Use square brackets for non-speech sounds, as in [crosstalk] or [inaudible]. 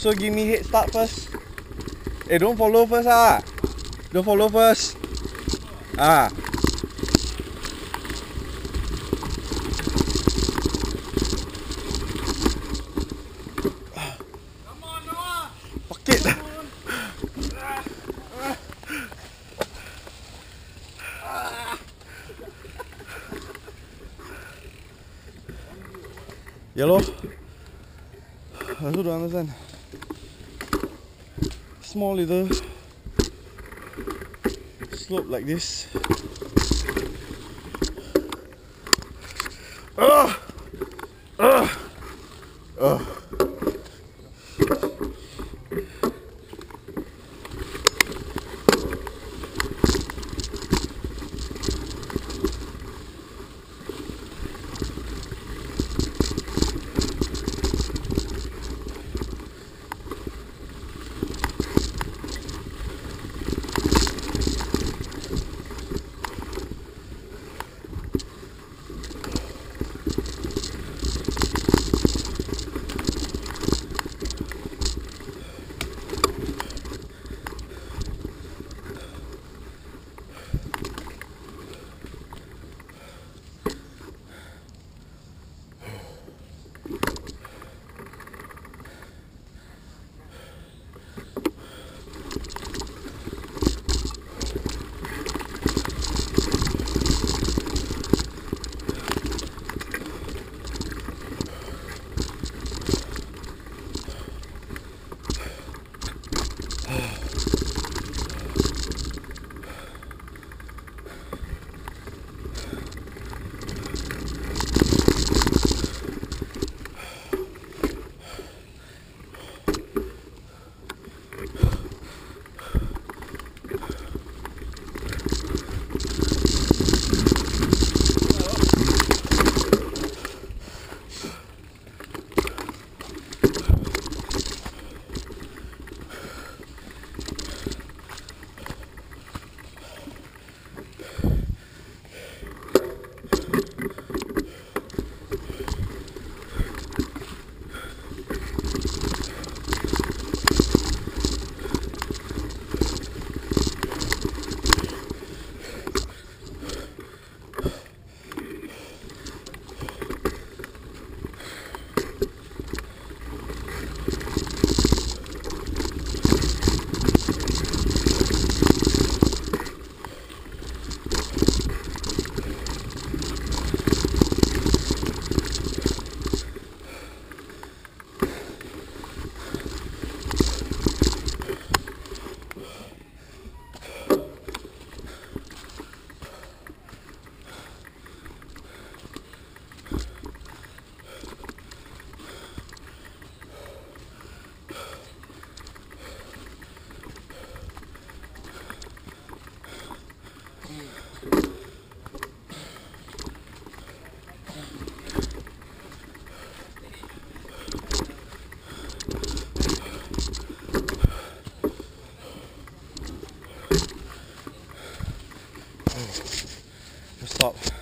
So give me head start first. Eh, don't follow first ah. Don't follow first. Ah. [laughs] Yellow. I don't understand. Small little slope like this. Ugh! Ugh! Ugh! Stop.